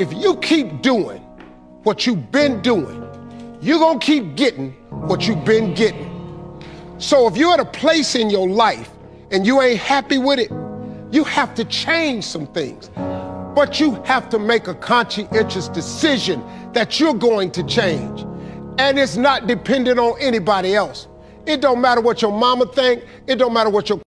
if you keep doing what you've been doing, you're going to keep getting what you've been getting. So if you're at a place in your life and you ain't happy with it, you have to change some things. But you have to make a conscientious decision that you're going to change. And it's not dependent on anybody else. It don't matter what your mama think. It don't matter what your